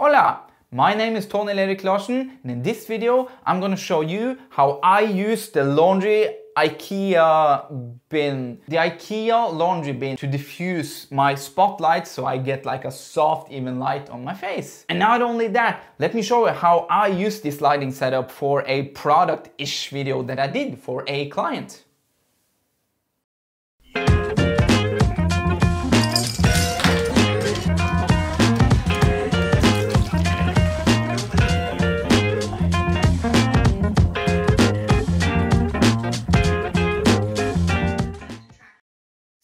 Hola, my name is Toni Leirvik Larsen and in this video I'm gonna show you how I use the laundry IKEA bin, the IKEA laundry bin to diffuse my spotlight so I get like a soft even light on my face. And not only that, let me show you how I use this lighting setup for a product-ish video that I did for a client.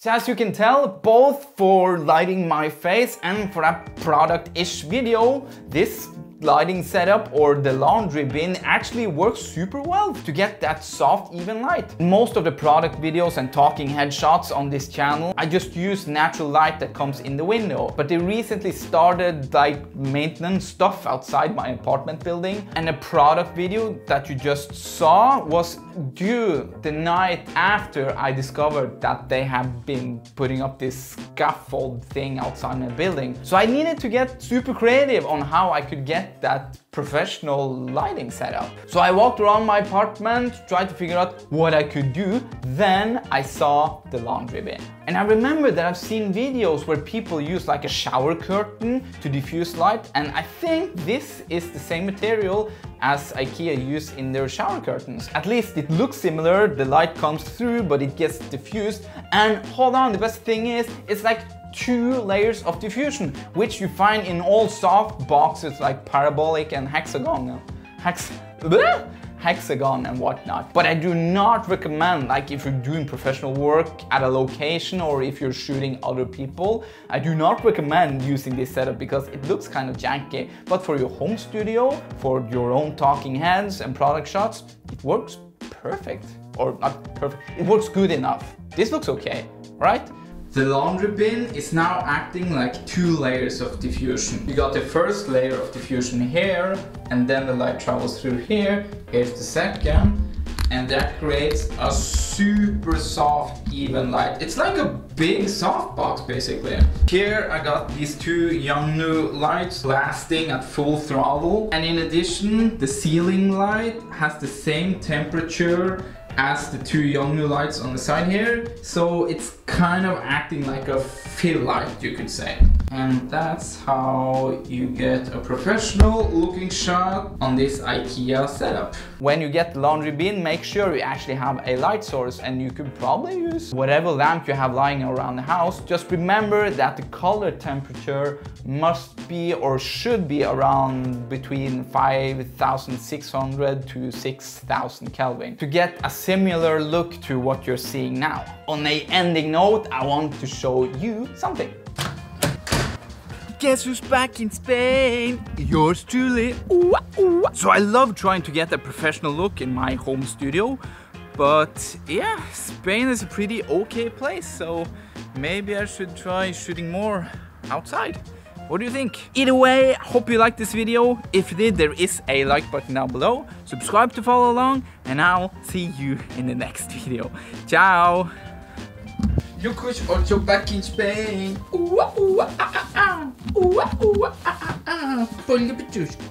So as you can tell, both for lighting my face and for a product-ish video, this lighting setup or the laundry bin actually works super well to get that soft even light. Most of the product videos and talking headshots on this channel, I just use natural light that comes in the window. But they recently started like maintenance stuff outside my apartment building and the product video that you just saw was due the night after I discovered that they have been putting up this scaffold thing outside my building. So I needed to get super creative on how I could get that professional lighting setup. So I walked around my apartment, tried to figure out what I could do. Then I saw the laundry bin. And I remember that I've seen videos where people use like a shower curtain to diffuse light. And I think this is the same material as IKEA use in their shower curtains. At least it looks similar, the light comes through, but it gets diffused. And hold on, the best thing is, it's like two layers of diffusion, which you find in all soft boxes like parabolic and hexagon. Hex hexagon and whatnot. But I do not recommend, like if you're doing professional work at a location or if you're shooting other people, I do not recommend using this setup because it looks kind of janky. But for your home studio, for your own talking heads and product shots, it works perfect. Or not perfect, it works good enough. This looks okay, right? The laundry bin is now acting like two layers of diffusion. You got the first layer of diffusion here, and then the light travels through here. Here's the second, and that creates a super soft, even light. It's like a big softbox basically. Here I got these two Yongnuo lights blasting at full throttle. And in addition, the ceiling light has the same temperature as the two Yongnuo lights on the side here. So it's kind of acting like a fill light, you could say. And that's how you get a professional looking shot on this IKEA setup. When you get the laundry bin, make sure you actually have a light source and you could probably use whatever lamp you have lying around the house. Just remember that the color temperature must be or should be around between 5600 to 6000 Kelvin to get a similar look to what you're seeing now. On a ending note, I want to show you something. Guess who's back in Spain? Yours truly. Ooh, ooh. So I love trying to get a professional look in my home studio, but yeah, Spain is a pretty okay place, so maybe I should try shooting more outside. What do you think? Either way, hope you liked this video. If you did, there is a like button down below. Subscribe to follow along, and I'll see you in the next video. Ciao! Look who's also back in Spain. Ooh, ooh, ah, ah, ah. Ooh, ooh, ah, ah, ah. Polly Petrushka.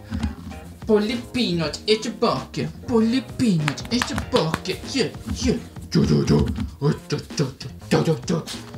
Polly Peanut är tillbaka. Polly Peanut är tillbaka. Yeah, yeah. Do, do, do. Do, do, do, do, do, do.